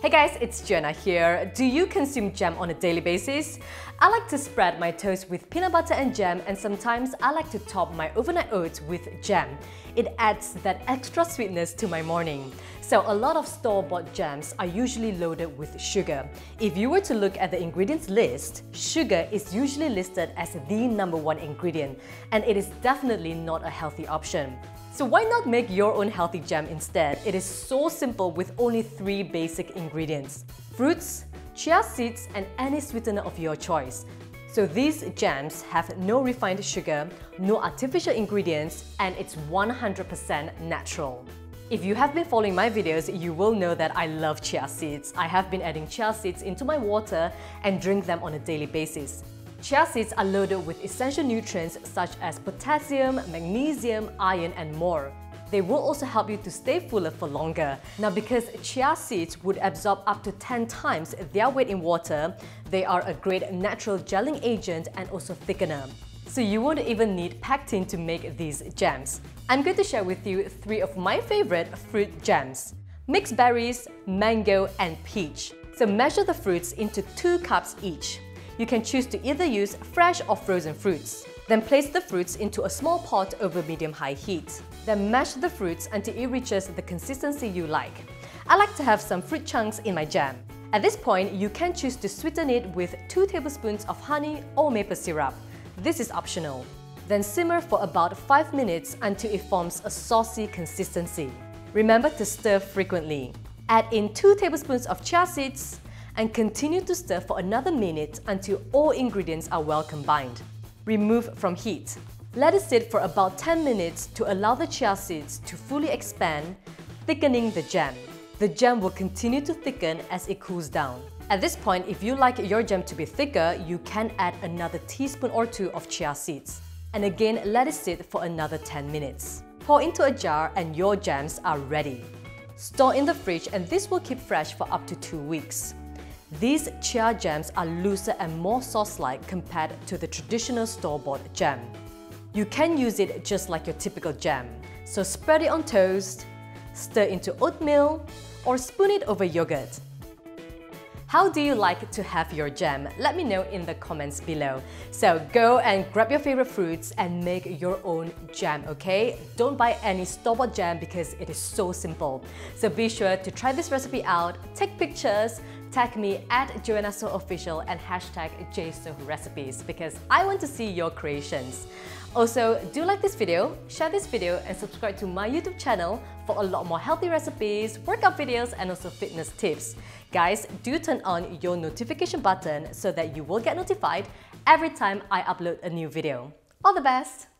Hey guys, it's Joanna here. Do you consume jam on a daily basis? I like to spread my toast with peanut butter and jam and sometimes I like to top my overnight oats with jam. It adds that extra sweetness to my morning. So a lot of store-bought jams are usually loaded with sugar. If you were to look at the ingredients list, sugar is usually listed as the number one ingredient and it is definitely not a healthy option. So why not make your own healthy jam instead? It is so simple with only three basic ingredients. Fruits, chia seeds, and any sweetener of your choice. So these jams have no refined sugar, no artificial ingredients, and it's 100% natural. If you have been following my videos, you will know that I love chia seeds. I have been adding chia seeds into my water and drink them on a daily basis. Chia seeds are loaded with essential nutrients such as potassium, magnesium, iron and more. They will also help you to stay fuller for longer. Now because chia seeds would absorb up to 10 times their weight in water, they are a great natural gelling agent and also thickener. So you won't even need pectin to make these jams. I'm going to share with you three of my favorite fruit jams. Mixed berries, mango and peach. So measure the fruits into 2 cups each. You can choose to either use fresh or frozen fruits. Then place the fruits into a small pot over medium-high heat. Then mash the fruits until it reaches the consistency you like. I like to have some fruit chunks in my jam. At this point, you can choose to sweeten it with 2 tablespoons of honey or maple syrup. This is optional. Then simmer for about 5 minutes until it forms a saucy consistency. Remember to stir frequently. Add in 2 tablespoons of chia seeds, and continue to stir for another minute until all ingredients are well combined. Remove from heat. Let it sit for about 10 minutes to allow the chia seeds to fully expand, thickening the jam. The jam will continue to thicken as it cools down. At this point, if you like your jam to be thicker, you can add another teaspoon or two of chia seeds. And again, let it sit for another 10 minutes. Pour into a jar and your jams are ready. Store in the fridge and this will keep fresh for up to 2 weeks. These chia jams are looser and more sauce-like compared to the traditional store-bought jam. You can use it just like your typical jam. So spread it on toast, stir into oatmeal, or spoon it over yogurt. How do you like to have your jam? Let me know in the comments below. So go and grab your favorite fruits and make your own jam, okay? Don't buy any store-bought jam because it is so simple. So be sure to try this recipe out, take pictures, tag me at JoannaSoHofficial and hashtag JSoHRecipes because I want to see your creations. Also, do like this video, share this video and subscribe to my YouTube channel for a lot more healthy recipes, workout videos and also fitness tips. Guys, do turn on your notification button so that you will get notified every time I upload a new video. All the best!